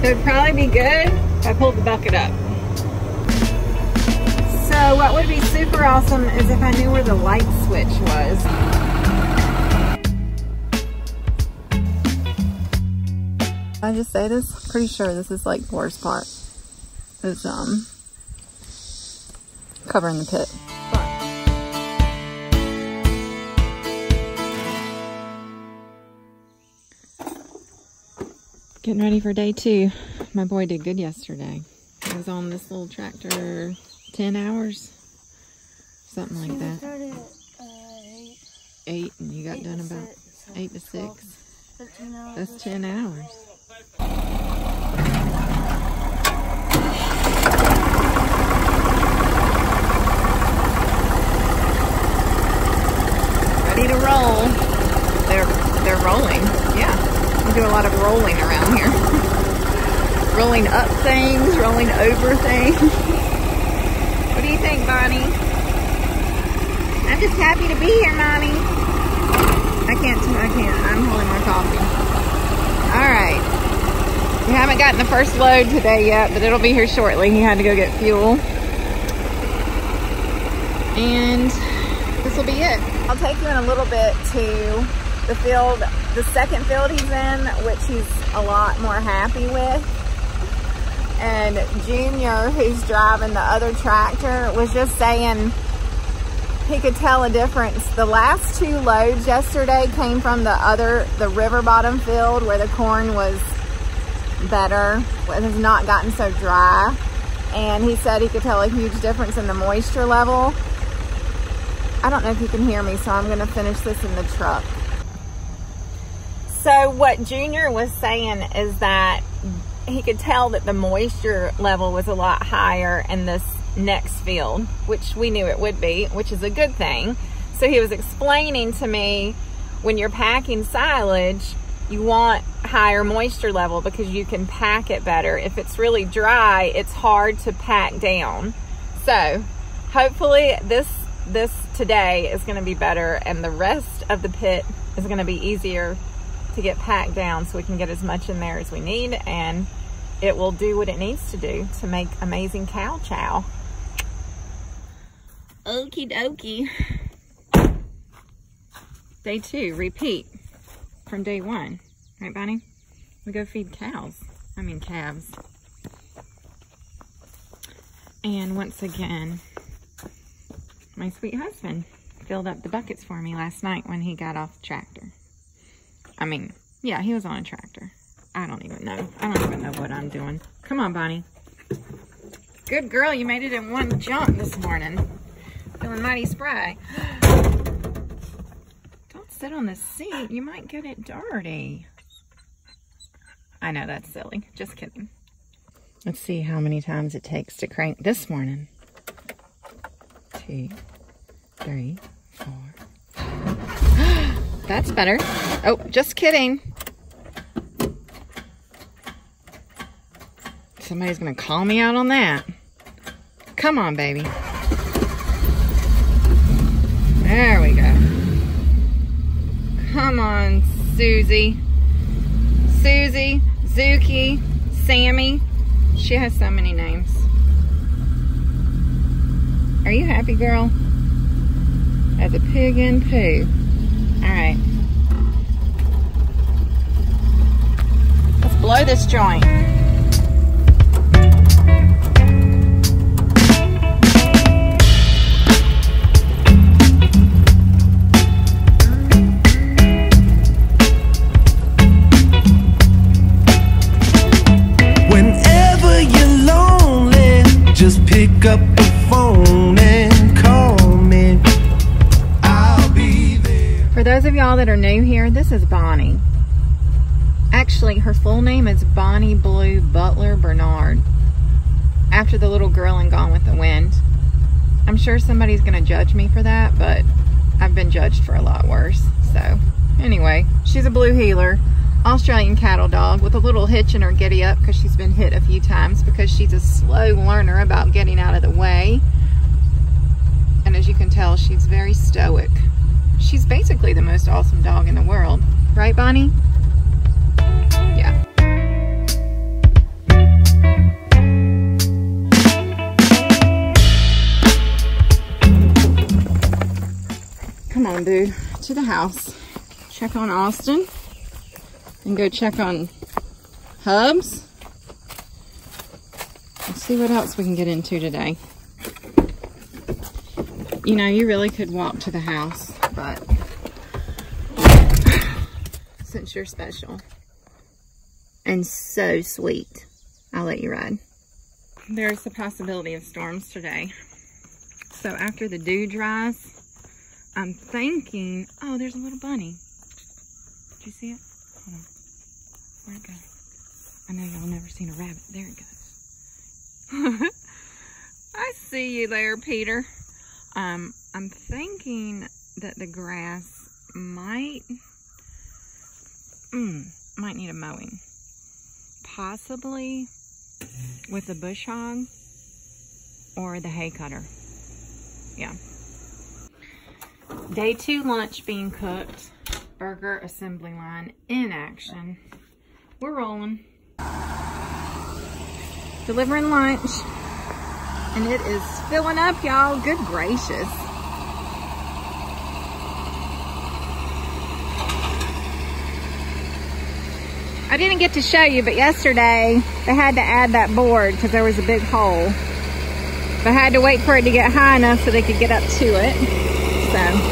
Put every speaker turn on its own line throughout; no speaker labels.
So it'd probably be good if I pulled the bucket up. So what would be super awesome is if I knew where the light switch was. I just say this? Pretty sure this is like the worst part. Is um covering the pit. Getting ready for day two. My boy did good yesterday. He was on this little tractor 10 hours, something like that.
Started eight,
Eight, and you got
eight
done about
six, so
eight to
12,
six.
13.
That's 10 hours. Ready to roll. They're they're rolling. Yeah. We do a lot of rolling around here. Rolling up things, rolling over things. what do you think, Bonnie? I'm just happy to be here, Mommy. I can't, I can't. I'm holding my coffee. All right. We haven't gotten the first load today yet, but it'll be here shortly. He had to go get fuel. And this will be it. I'll take you in a little bit to the field, the second field he's in, which he's a lot more happy with. And Junior, who's driving the other tractor, was just saying he could tell a difference. The last two loads yesterday came from the other, the river bottom field where the corn was better, it has not gotten so dry. And he said he could tell a huge difference in the moisture level. I don't know if you can hear me, so I'm gonna finish this in the truck. So what Junior was saying is that he could tell that the moisture level was a lot higher in this next field, which we knew it would be, which is a good thing. So he was explaining to me when you're packing silage, you want higher moisture level because you can pack it better. If it's really dry, it's hard to pack down. So hopefully this this today is going to be better and the rest of the pit is going to be easier to get packed down so we can get as much in there as we need and it will do what it needs to do to make amazing cow chow. Okie dokie. Day two, repeat from day one. Right, Bonnie? We go feed cows. I mean calves. And once again, my sweet husband filled up the buckets for me last night when he got off the tractor. I mean, yeah, he was on a tractor. I don't even know. I don't even know what I'm doing. Come on, Bonnie. Good girl, you made it in one jump this morning. Feeling mighty spry. Don't sit on the seat. You might get it dirty. I know that's silly. Just kidding. Let's see how many times it takes to crank this morning. Two, three, four. That's better. Oh, just kidding. Somebody's gonna call me out on that. Come on, baby. There we go. Come on, Susie. Susie, Zuki, Sammy. She has so many names. Are you happy, girl? As a pig in poo. Alright. Let's blow this joint. For those of y'all that are new here, this is Bonnie. Actually, her full name is Bonnie Blue Butler Bernard. After the little girl in Gone with the Wind. I'm sure somebody's going to judge me for that, but I've been judged for a lot worse. So, anyway, she's a blue heeler, Australian cattle dog with a little hitch in her giddy up because she's been hit a few times because she's a slow learner about getting out of the way. And as you can tell, she's very stoic she's basically the most awesome dog in the world. Right, Bonnie? Yeah. Come on, dude, to the house. Check on Austin and go check on Hubs. Let's see what else we can get into today. You know, you really could walk to the house but since you're special and so sweet, I'll let you ride. There's the possibility of storms today. So after the dew dries, I'm thinking, oh, there's a little bunny. Did you see it? Hold on. Where'd it go? I know y'all never seen a rabbit. There it goes. I see you there, Peter. Um, I'm thinking that the grass might, mm, might need a mowing. Possibly with the bush hog or the hay cutter. Yeah. Day two lunch being cooked. Burger assembly line in action. We're rolling. Delivering lunch. And it is filling up, y'all. Good gracious. I didn't get to show you, but yesterday they had to add that board because there was a big hole. I had to wait for it to get high enough so they could get up to it. So.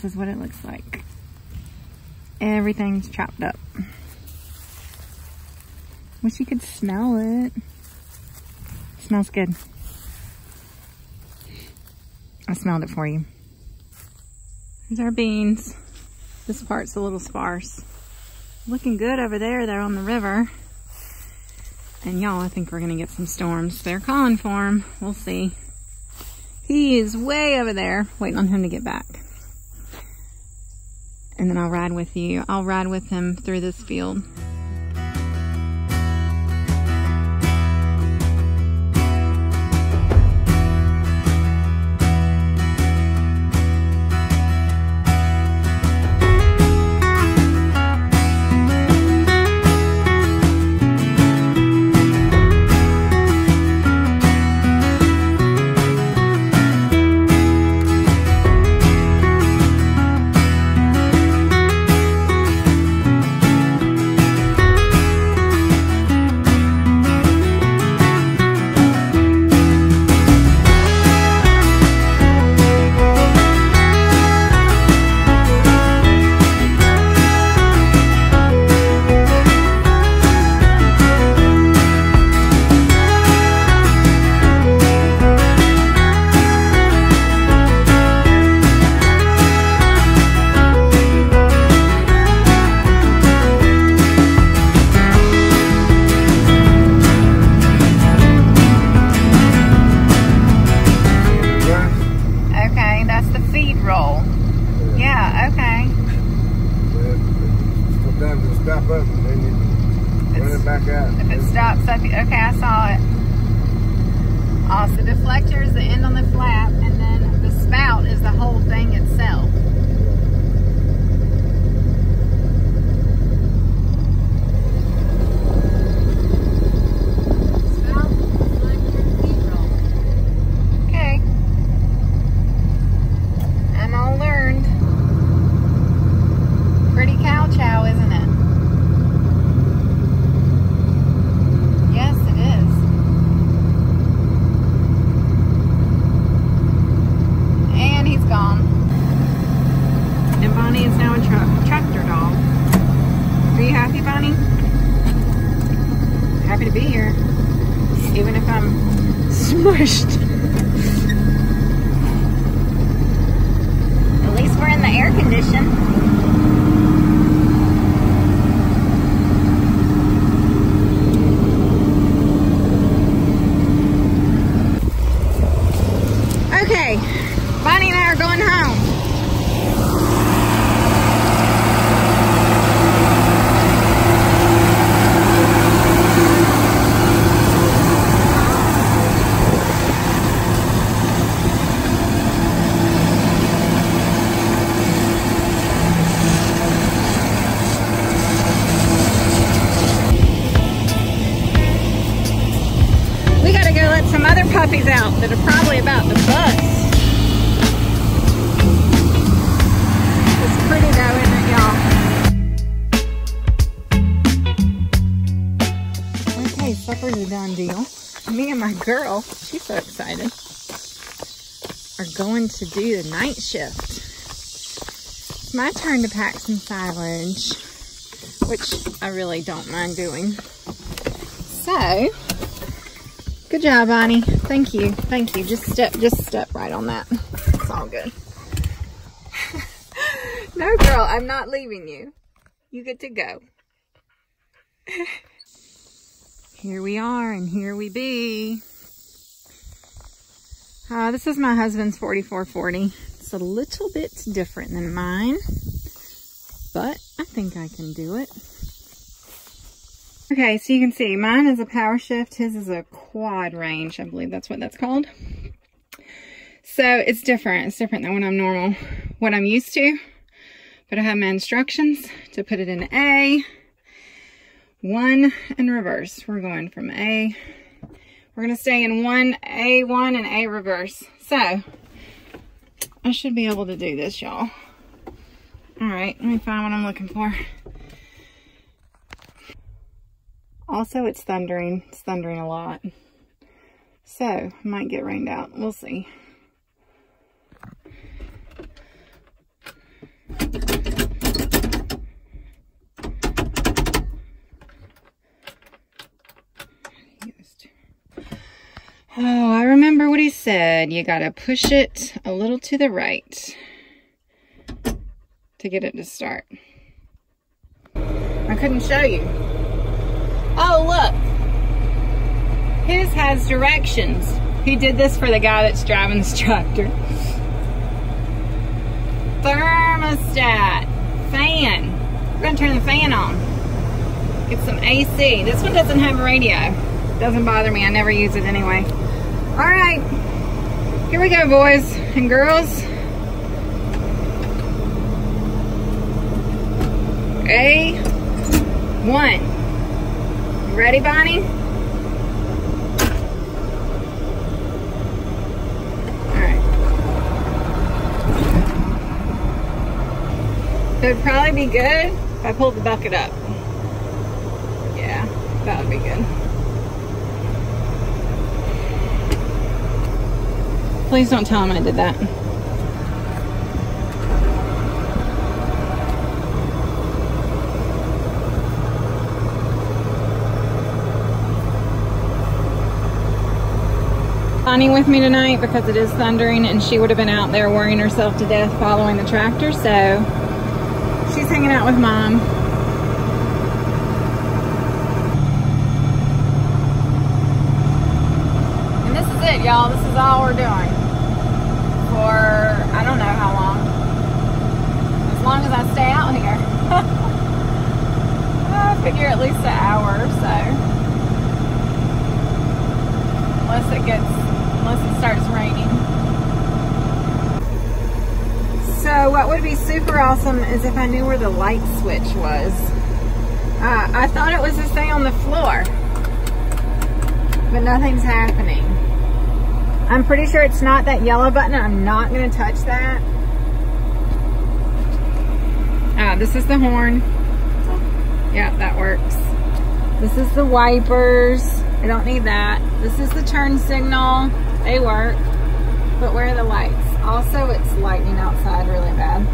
This is what it looks like. Everything's chopped up. Wish you could smell it. Smells good. I smelled it for you. Here's our beans. This part's a little sparse. Looking good over there, they're on the river. And y'all, I think we're gonna get some storms. They're calling for them. We'll see. He is way over there, waiting on him to get back. And then I'll ride with you. I'll ride with him through this field. Deflector is the end on the flap, and then the spout is the whole thing itself. Going to do the night shift. It's my turn to pack some silage, which I really don't mind doing. So, good job, Bonnie. Thank you. Thank you. Just step, just step right on that. It's all good. no, girl, I'm not leaving you. You get to go. here we are, and here we be. Uh, this is my husband's 4440. It's a little bit different than mine, but I think I can do it. Okay, so you can see mine is a power shift. His is a quad range. I believe that's what that's called. So it's different. It's different than what I'm normal, what I'm used to. But I have my instructions to put it in A, one in reverse. We're going from A. We're going to stay in one A1 and A reverse. So I should be able to do this, y'all. All right, let me find what I'm looking for. Also, it's thundering. It's thundering a lot. So, might get rained out. We'll see. Oh, I remember what he said. You gotta push it a little to the right to get it to start. I couldn't show you. Oh, look. His has directions. He did this for the guy that's driving this tractor. Thermostat. Fan. We're going to turn the fan on. Get some AC. This one doesn't have a radio. Doesn't bother me. I never use it anyway. All right. Here we go, boys and girls. A1. Ready, Bonnie? Alright. It would probably be good if I pulled the bucket up. Yeah, that would be good. Please don't tell him I did that. Bonnie with me tonight because it is thundering and she would have been out there worrying herself to death following the tractor. So she's hanging out with mom. And this is it, y'all. This is all we're doing for I don't know how long. As long as I stay out here. I figure at least an hour or so. Unless it gets unless it starts raining. So what would be super awesome is if I knew where the light switch was. Uh, I thought it was to thing on the floor, but nothing's happening. I'm pretty sure it's not that yellow button. I'm not going to touch that. This is the horn. Yeah, that works. This is the wipers. I don't need that. This is the turn signal. They work. But where are the lights? Also, it's lightning outside really bad.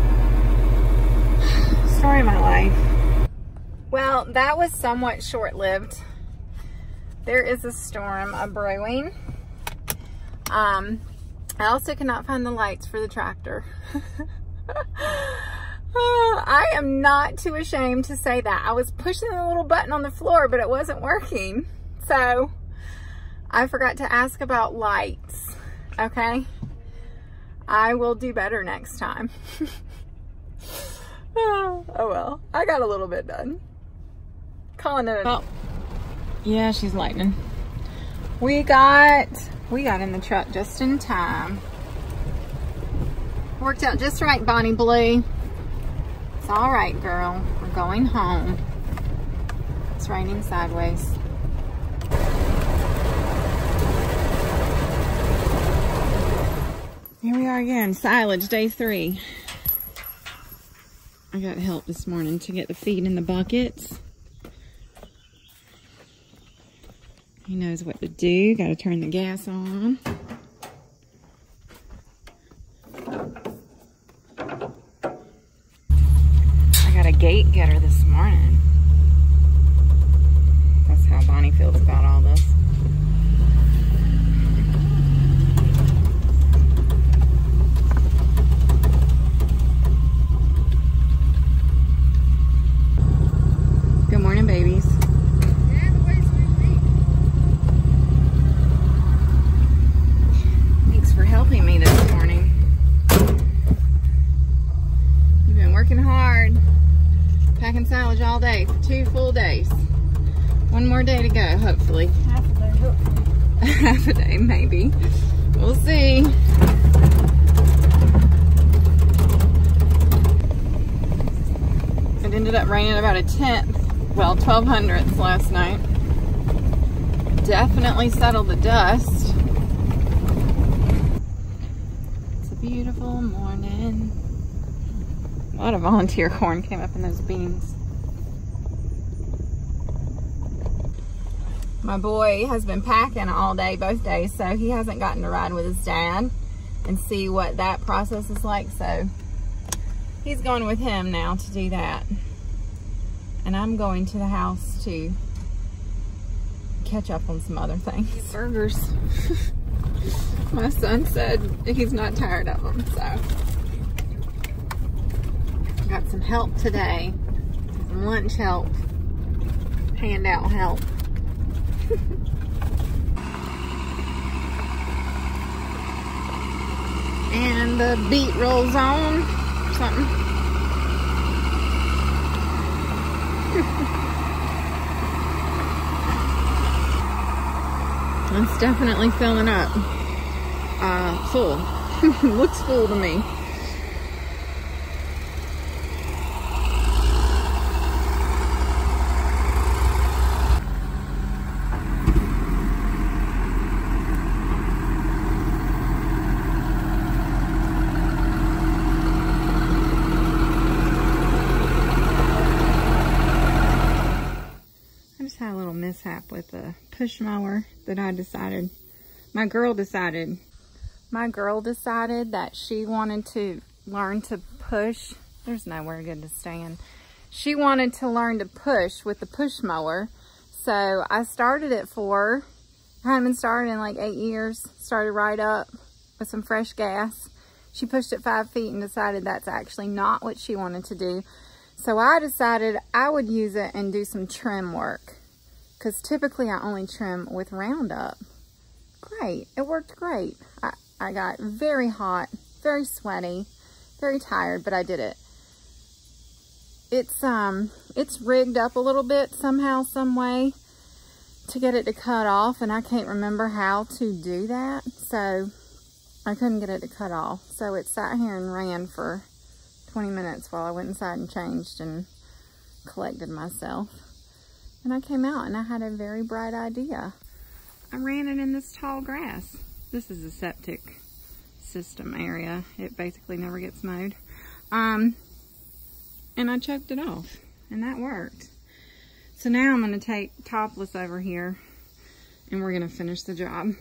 Story of my life. Well, that was somewhat short-lived. There is a storm a brewing. Um, I also cannot find the lights for the tractor. I am not too ashamed to say that. I was pushing the little button on the floor, but it wasn't working. So, I forgot to ask about lights, okay? I will do better next time. oh, oh, well, I got a little bit done. Calling it. Oh, yeah, she's lightning. We got, we got in the truck just in time. Worked out just right, Bonnie Blue. It's all right, girl. We're going home. It's raining sideways. Here we are again, silage day three. I got help this morning to get the feed in the buckets. He knows what to do. Got to turn the gas on. Two full days. One more day to go, hopefully.
Half of their hopefully.
Half a day, maybe. We'll see. It ended up raining about a tenth, well, 12 hundredths last night. Definitely settled the dust. It's a beautiful morning. A lot of volunteer corn came up in those beans. My boy has been packing all day, both days, so he hasn't gotten to ride with his dad and see what that process is like. So he's going with him now to do that. And I'm going to the house to catch up on some other things. Burgers. My son said he's not tired of them, so. Got some help today. Some lunch help. Handout help. and the beat rolls on. Something. it's definitely filling up. Uh, full. Looks full to me. I just had a with a push mower that I decided, my girl decided, my girl decided that she wanted to learn to push. There's nowhere good to stand. She wanted to learn to push with the push mower. So I started it for her. I been started in like eight years. Started right up with some fresh gas. She pushed it five feet and decided that's actually not what she wanted to do. So I decided I would use it and do some trim work. Because typically I only trim with Roundup. Great. It worked great. I, I got very hot, very sweaty, very tired, but I did it. It's um it's rigged up a little bit somehow, some way to get it to cut off and I can't remember how to do that. So I couldn't get it to cut off. So it sat here and ran for 20 minutes while I went inside and changed and collected myself. And I came out and I had a very bright idea. I ran it in this tall grass. This is a septic system area. It basically never gets mowed. Um, and I choked it off and that worked. So now I'm going to take topless over here and we're going to finish the job.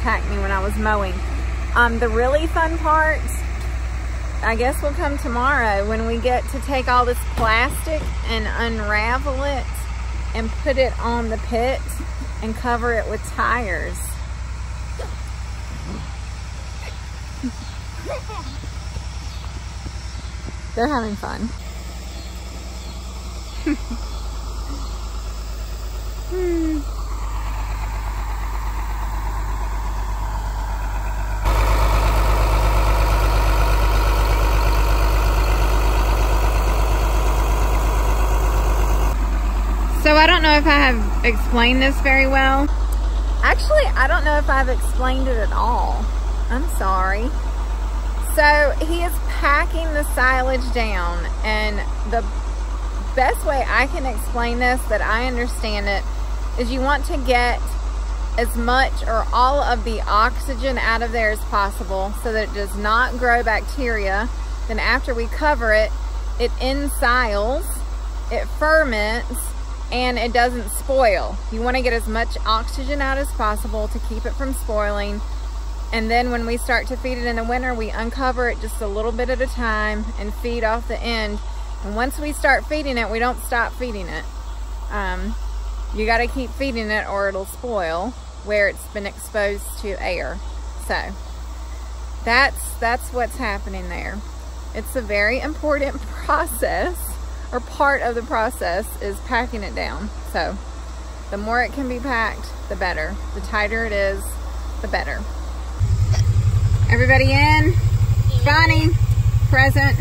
Attacked me when I was mowing. Um, the really fun part, I guess will come tomorrow when we get to take all this plastic and unravel it and put it on the pit and cover it with tires. They're having fun. hmm. So I don't know if I have explained this very well. Actually, I don't know if I've explained it at all. I'm sorry. So he is packing the silage down and the best way I can explain this that I understand it is you want to get as much or all of the oxygen out of there as possible so that it does not grow bacteria. Then after we cover it, it ensiles, it ferments, and it doesn't spoil. You want to get as much oxygen out as possible to keep it from spoiling. And then when we start to feed it in the winter, we uncover it just a little bit at a time and feed off the end. And once we start feeding it, we don't stop feeding it. Um, you got to keep feeding it or it'll spoil where it's been exposed to air. So that's, that's what's happening there. It's a very important process or part of the process is packing it down. So the more it can be packed, the better. The tighter it is, the better. Everybody in? Bonnie, present.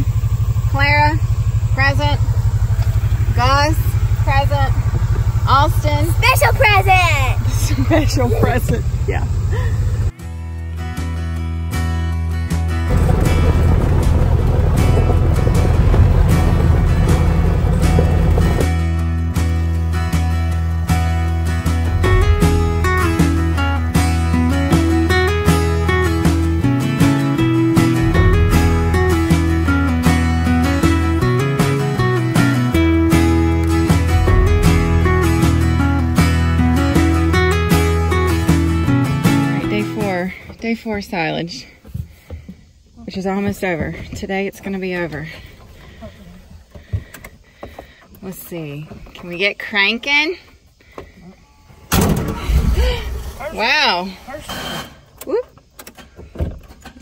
Clara, present. Gus, present. Austin.
Special present!
Special present, yeah. Day four silage, which is almost over. Today it's gonna be over. Let's see, can we get cranking? Wow. Whoop.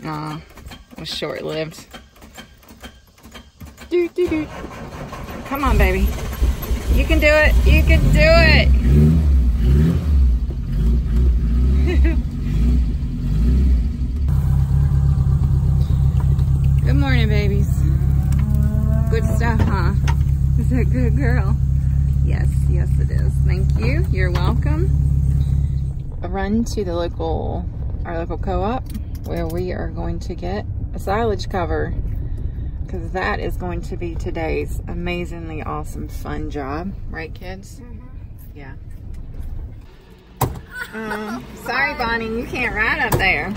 Aw, it was short-lived. Come on, baby. You can do it. You can do it. Good morning, babies. Good stuff, huh? Is that good girl? Yes, yes it is. Thank you. You're welcome. A run to the local, our local co-op where we are going to get a silage cover because that is going to be today's amazingly awesome fun job. Right, kids? Yeah. Um, sorry, Bonnie, you can't ride up there.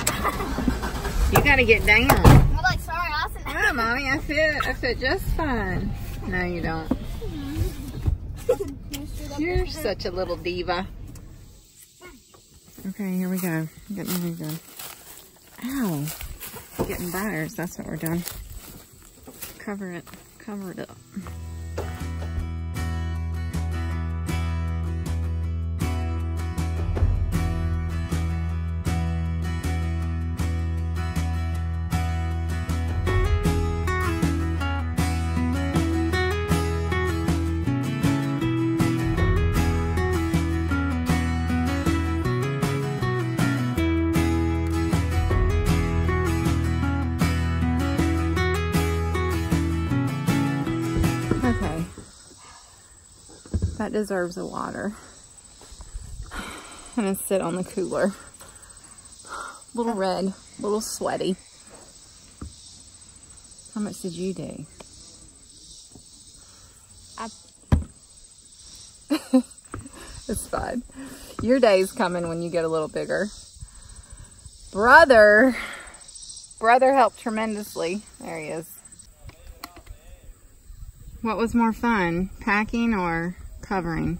You gotta get down.
I'm like, sorry, Austin.
Yeah, mommy, I fit. I fit just fine. No, you don't. You're such a little diva. Okay, here we go. Getting ready go. Ow. Getting buyers. That's what we're doing. Cover it. Cover it up. That deserves a water. I'm gonna sit on the cooler. Little red, little sweaty. How much did you do? it's fine. Your day's coming when you get a little bigger. Brother, brother helped tremendously. There he is. What was more fun, packing or covering?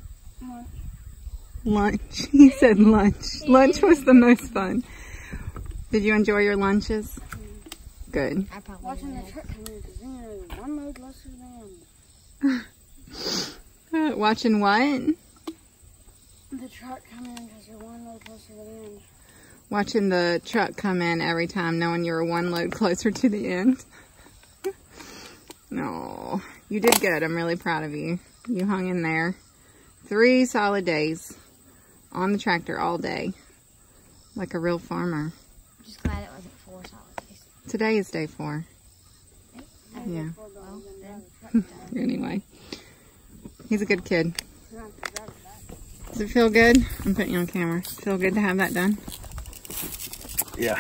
Lunch. He said lunch. Lunch was the most fun. Did you enjoy your lunches? Good.
I probably
Watching the truck come in because then there's one load lesser than
Uh, watching what?
the truck come in because you're one load closer to the end.
Watching the truck come in every time, knowing you were one load closer to the end. no, you did good. I'm really proud of you. You hung in there. Three solid days on the tractor all day, like a real farmer.
I'm just glad it wasn't four solid days.
Today is day four. Yeah.
Well,
Anyway, he's a good kid. Does it feel good? I'm putting you on camera. Feel good to have that done?
Yeah,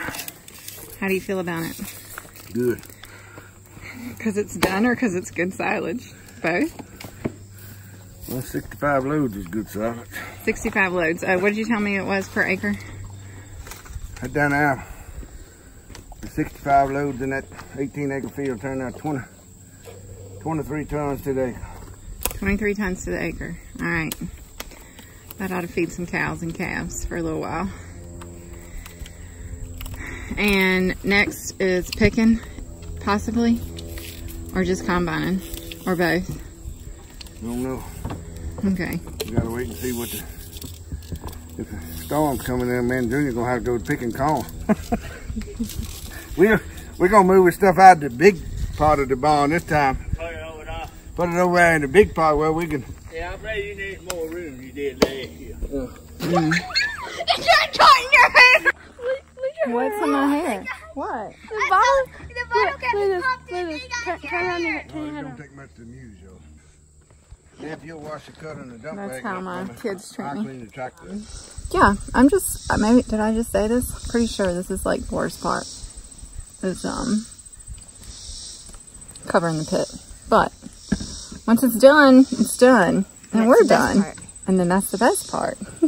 How do you feel about it?
good.
Because it's done or because it's good silage? Both?
Well, 65 loads is good silage.
65 loads. Uh, what did you tell me it was per acre?
I done. The 65 loads in that 18 acre field turned out 20, 23 tons today.
23 tons to the acre. All right. That ought to feed some cows and calves for a little while. And next is picking, possibly, or just combining, or both.
Don't know.
Okay.
We gotta wait and see what the if the storm's coming in. Man, Junior gonna have to go picking corn. we're we're gonna move the stuff out of the big part of the barn this time.
Put it over there.
Put it over there in the big part where we can.
Yeah, I bet you need more room than you did last year.
What's in my hair? What?
The bottle, the bottle kept popped in.
Turn, turn around your
Oh,
turn your
it
head
don't
around.
take much to amuse you. Yeah, if you'll wash the cut in the dump
That's
bag.
how my
for me,
kids treat
I'll
me.
clean the tractor.
Yeah, I'm just, uh, maybe, did I just say this? Pretty sure this is like the worst part. Is, um, covering the pit. But, once it's done, it's done. And
That's
we're done.
part.
And then that's the best part.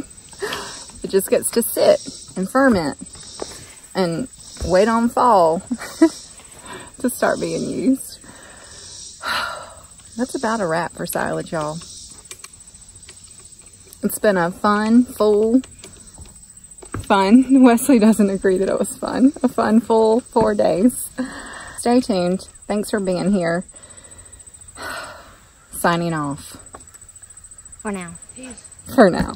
it just gets to sit and ferment and wait on fall to start being used. That's about a wrap for silage, y'all. It's been a fun, full, fun. Wesley doesn't agree that it was fun. A fun, full four days. Stay tuned. Thanks for being here. Signing off
For now. Peace.
for now.